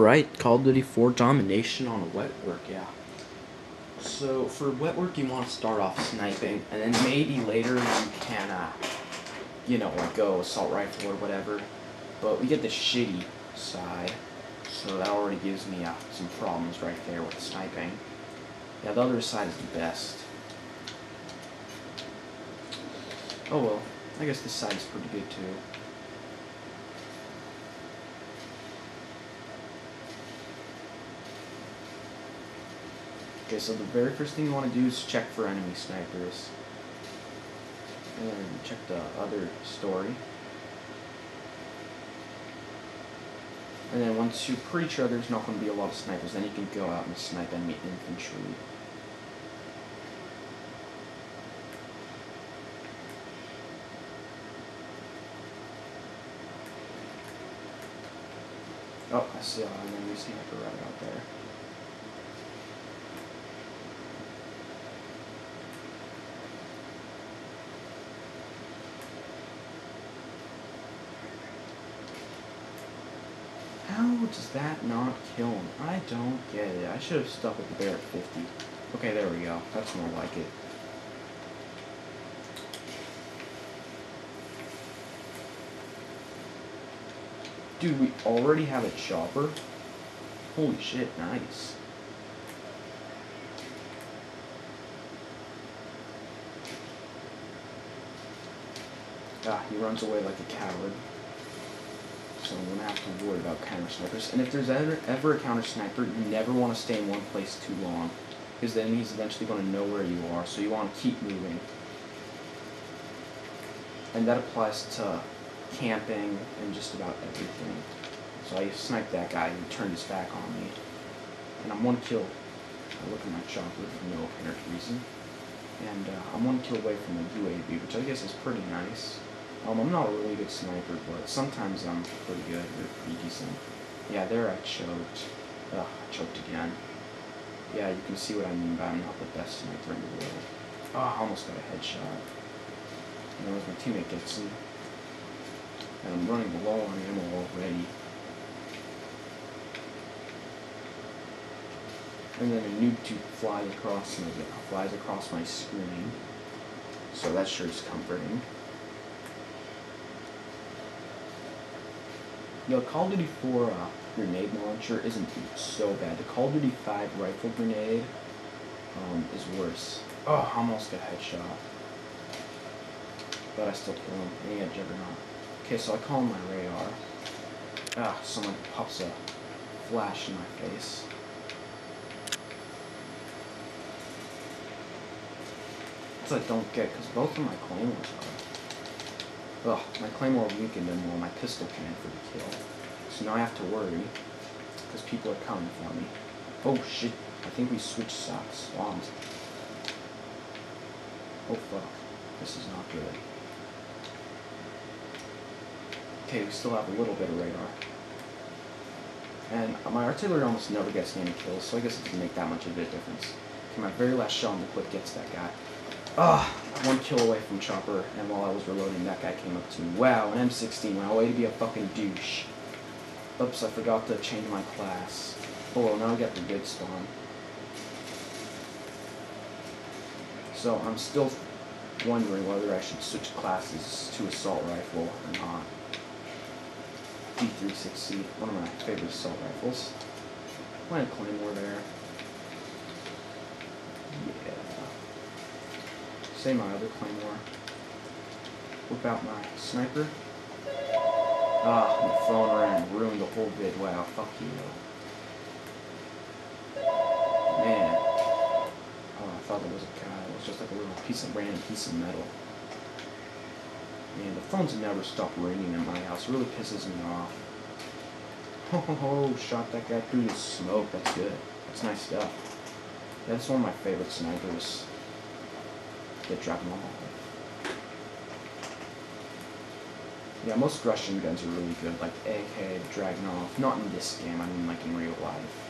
Alright, Call of Duty 4 Domination on a wet work, yeah. So, for wet work, you want to start off sniping, and then maybe later you can, uh, you know, like go assault rifle or whatever. But we get the shitty side, so that already gives me uh, some problems right there with sniping. Yeah, the other side is the best. Oh well, I guess this side is pretty good too. Okay, so the very first thing you want to do is check for enemy snipers. And check the other story. And then once you're pretty sure there's not going to be a lot of snipers, then you can go out and snipe enemy infantry. Oh, I see an enemy sniper right out there. Does that not kill him? I don't get it. I should have stuck with the Barrett 50. Okay, there we go. That's more like it. Dude, we already have a chopper? Holy shit, nice. Ah, he runs away like a coward. So I'm gonna have to worry about counter snipers. And if there's ever ever a counter sniper, you never want to stay in one place too long. Because then he's eventually gonna know where you are, so you wanna keep moving. And that applies to camping and just about everything. So I sniped that guy and he turned his back on me. And I'm one kill. I look at my chopper for no apparent reason. And uh, I'm one kill away from a UAV, which I guess is pretty nice. Um, I'm not a really good sniper, but sometimes I'm pretty good or pretty decent. Yeah, there I choked. Ugh, I choked again. Yeah, you can see what I mean by I'm not the best sniper in the world. Ah, I almost got a headshot. And was my teammate Gibson. And I'm running low on ammo already. And then a noob tube flies across my flies across my screen. So that sure is comforting. The Call of Duty 4 uh, grenade launcher isn't so bad. The Call of Duty 5 rifle grenade um, is worse. Oh, almost got headshot. But I still kill him. And he had Juggernaut. Okay, so I call him my radar. Ah, someone pops a flash in my face. That's what I don't get, because both of my claymores are. Ugh, my claymore weakened him while my pistol came for the kill. So now I have to worry, because people are coming for me. Oh shit, I think we switched socks. Swans. Oh fuck, this is not good. Okay, we still have a little bit of radar. And my artillery almost never gets any kills, so I guess it doesn't make that much of a difference. Okay, my very last shot on the clip gets that guy. Ah, one kill away from Chopper, and while I was reloading, that guy came up to me. Wow, an M16, wow, way to be a fucking douche. Oops, I forgot to change my class. Oh well, now I got the good spawn. So, I'm still wondering whether I should switch classes to assault rifle or not. G36C, one of my favorite assault rifles. Playing Claymore there. Say my other claymore. Whip out my sniper. Ah, my phone ran, ruined the whole vid. Wow, fuck you. Man. Oh, I thought it was a guy. It was just like a little piece of random piece of metal. Man, the phones never stop ringing in my house. It really pisses me off. Ho ho ho, shot that guy through the smoke. That's good. That's nice stuff. That's one of my favorite snipers get Dragunov. Yeah, most Russian guns are really good, like AK, Dragunov. Not in this game, I mean like in real life.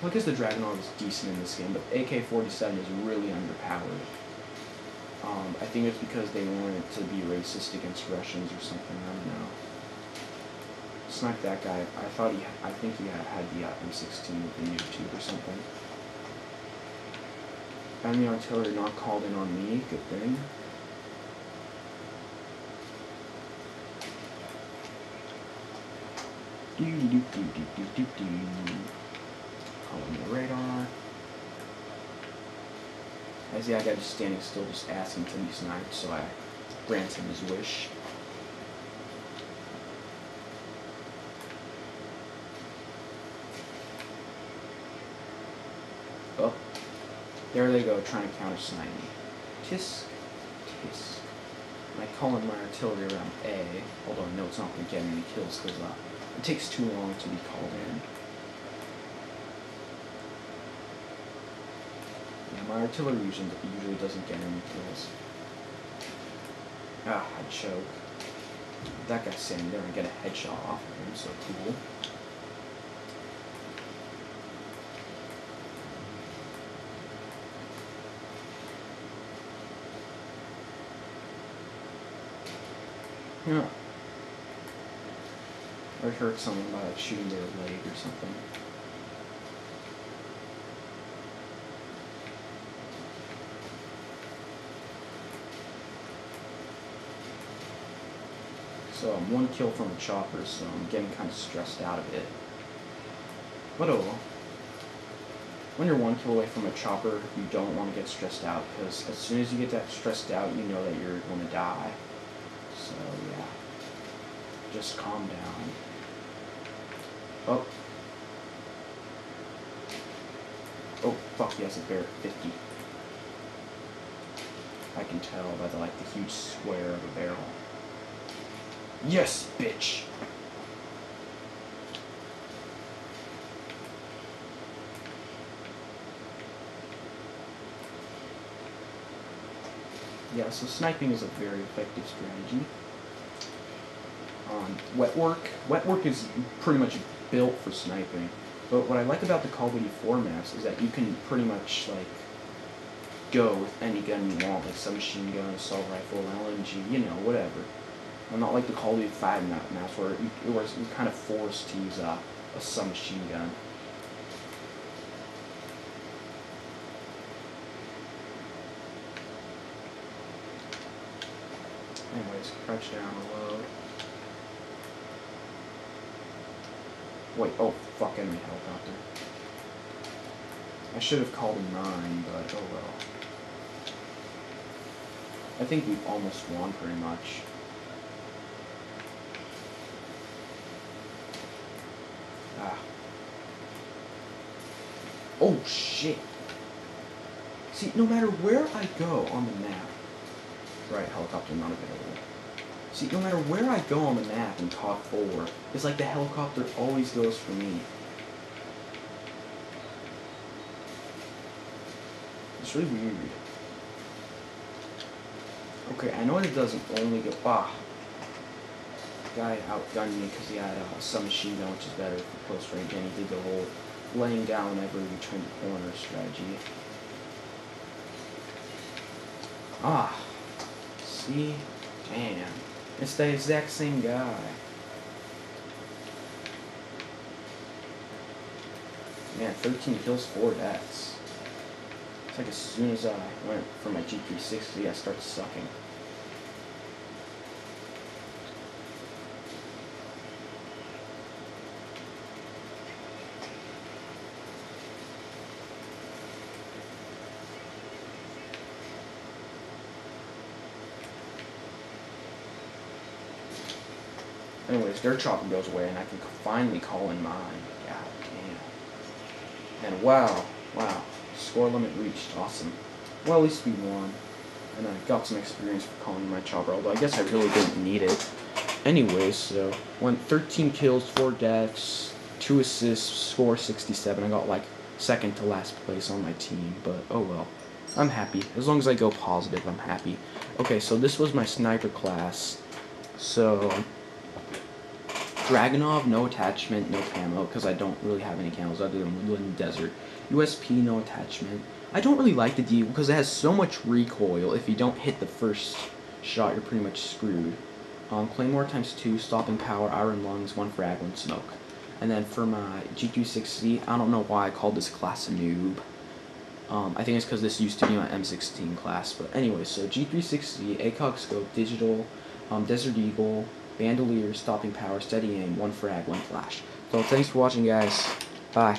Well, I guess the Dragunov is decent in this game, but AK-47 is really underpowered. Um, I think it's because they wanted to be racist against Russians or something, I don't know. sniped that guy. I thought he, I think he had, had the uh, M16 with the noob tube or something. Enemy artillery not called in on me, good thing. Do do do do do do do. Calling the radar. I see I got just standing still, just asking to be sniped, so I grant him his wish. Oh, there they go, trying to counter snipe me. Tisk, tisk. I call in my artillery around A, although I know it's not going to get any kills because uh, it takes too long to be called in. Yeah, my artillery usually, usually doesn't get any kills. Ah, I choke. That guy's standing there and get a headshot off of him, so cool. Yeah. I hurt someone by uh, like shooting their leg or something. So I'm one kill from a chopper, so I'm getting kind of stressed out of it. But oh. When you're one kill away from a chopper, you don't want to get stressed out, because as soon as you get that stressed out, you know that you're going to die. So yeah. Just calm down. Oh. Oh, fuck, he has a bear 50. I can tell by the, like, the huge square of a barrel. Yes, bitch! Yeah, so sniping is a very effective strategy. Um, wet work. Wet work is pretty much built for sniping. But what I like about the Call of Duty 4 maps is that you can pretty much like go with any gun you want, like submachine gun, assault rifle, LMG, you know, whatever. I'm not like the Call of Duty 5 map maps where you, where you're kind of forced to use a submachine gun. Anyways, crouch down, reload. Wait, oh, fuck, enemy helicopter. I should have called a 9, but oh well. I think we've almost won pretty much. Ah. Oh shit! See, no matter where I go on the map, right, helicopter not available. See, no matter where I go on the map in COD 4, it's like the helicopter always goes for me. It's really weird. Okay, I know it doesn't only go... Ah! The guy outgunned me because he had uh, submachine gun, which is better for close range, and he did the whole laying down whenever we turned the corner strategy. Ah! See? Damn. It's the exact same guy. Man, 13 kills, 4 deaths. It's like as soon as I went for my G36C, I start sucking. Anyways, their chopper goes away, and I can finally call in mine. God damn. And wow, wow, score limit reached. Awesome. Well, at least we won. And I got some experience for calling my chopper, although I guess I really didn't need it. Anyways, so went 13 kills, 4 deaths, 2 assists, score 67. I got like second to last place on my team, but oh well. I'm happy. As long as I go positive, I'm happy. Okay, so this was my sniper class. So Dragunov, no attachment, no camo, because I don't really have any camos other than Woodland Desert. USP, no attachment. I don't really like the Deagle because it has so much recoil. If you don't hit the first shot, you're pretty much screwed. Um, Claymore times two, stopping power, iron lungs, one frag, one smoke. And then for my G36C, I don't know why I called this class a noob. Um, I think it's because this used to be my M16 class. But anyway, so G36C, ACOG scope, digital, um, Desert Eagle, bandolier, stopping power, steady aim, one frag, one flash. So thanks for watching, guys. Bye.